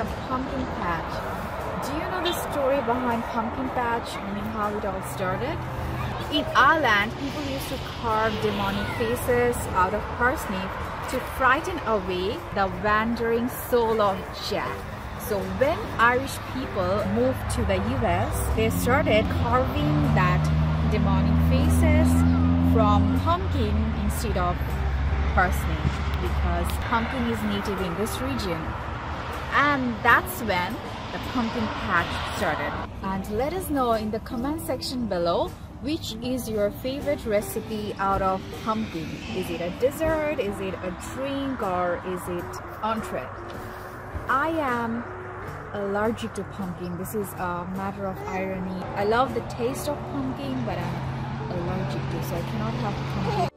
the pumpkin patch. Do you know the story behind pumpkin patch? I mean, how it all started? In Ireland, people used to carve demonic faces out of parsnip to frighten away the wandering soul of Jack. So when Irish people moved to the US, they started carving that demonic faces from pumpkin instead of parsnip because pumpkin is native in this region. And that's when the pumpkin patch started. And let us know in the comment section below which is your favorite recipe out of pumpkin? Is it a dessert? Is it a drink? Or is it entree? I am allergic to pumpkin. This is a matter of irony. I love the taste of pumpkin, but I'm allergic to, so I cannot have pumpkin